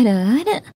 あらあら